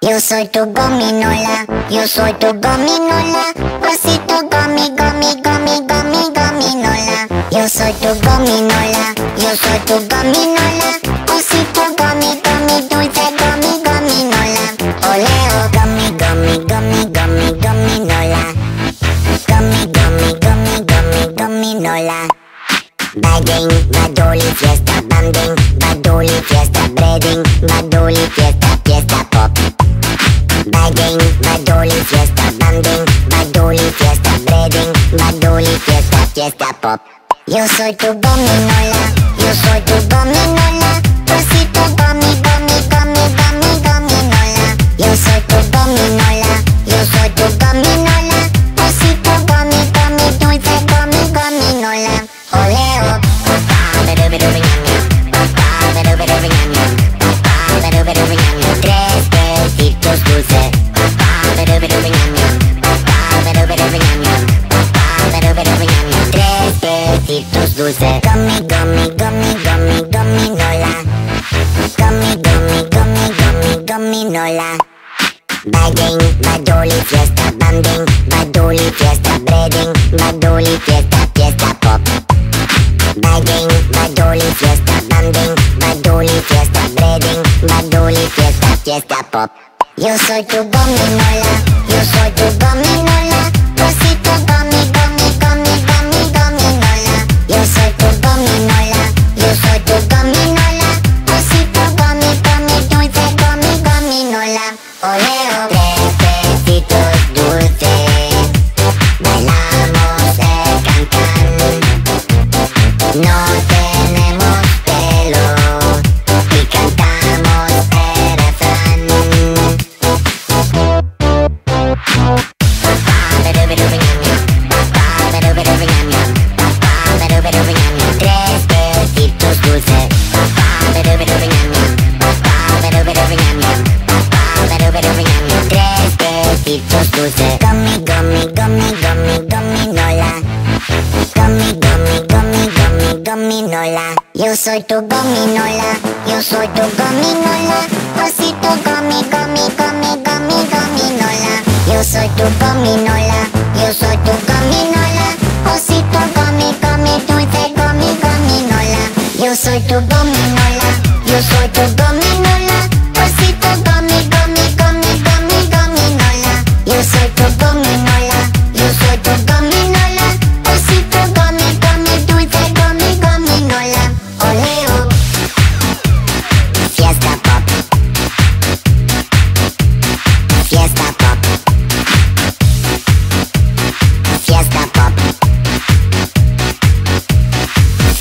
Eu sou tu gominola, eu sou tu gominola. Você tu gomi, gomi, gomi, gomi, gominola. Eu sou tu gominola, eu sou tu gominola. Fiesta, pop. Yo soy tu gominola, yo soy Badoli, fiesta, fiesta, pop. Bagging, badoli, fiesta, banding Badoli, fiesta, breading. Badoli, fiesta, fiesta, pop. Yo soy tu gominola, yo soy tu gominola Yo soy tu gominola, yo soy tu gominola. Osito gummy, gummy, gummy, gummy, gominola. Yo soy tu gominola, yo soy tu gominola. Osito gummy, gummy, dulce, gummy, gominola. Yo soy tu gominola, yo soy tu gominola.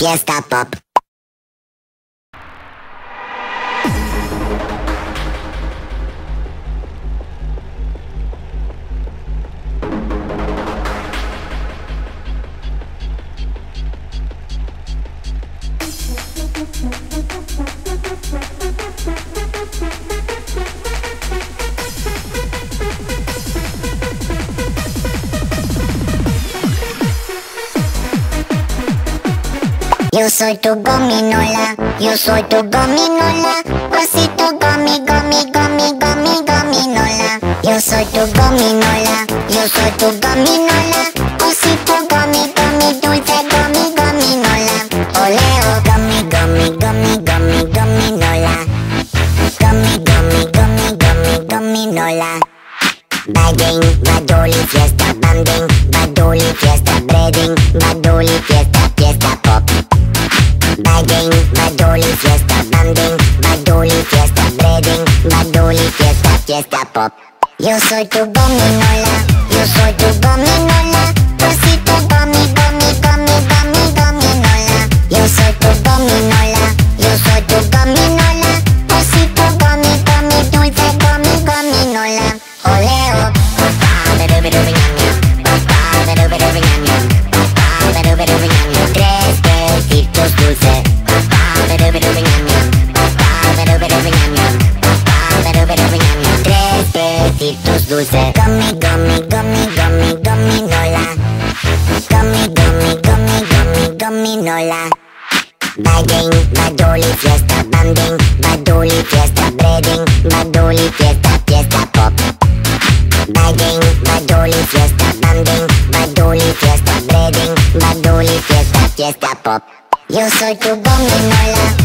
can't stop up. Yo soy tu gominola, yo soy tu gominola. Osito gomi, gomi, gomi, gomi, gominola. Yo soy tu gominola, yo soy tu gominola. Osito gomi, gomi, dulce, gomi, gominola. Oleo, gomi, gomi, gomi, gomi, gominola. Gomi, gomi, gomi, gomi, gominola. Bagging, badoli, fiesta, banding Badoli, fiesta, breading Badoli, fiesta, breading Badoli, fiesta, fiesta, pop. Yo soy tu gominola, yo soy tu gominola Osito gomi, gomi, gomi, dulces Gummy, gummy, gummy, gummy, gummy, nola. Gummy, gummy, gummy, gummy, gummy, nola. Bagging, baduli, fiesta, banding. Baduli, fiesta, breading Baduli, fiesta, fiesta, pop. Bagging, baduli, fiesta, banding. Baduli, fiesta, breading Baduli, fiesta, fiesta, pop. Yo soy tu gominola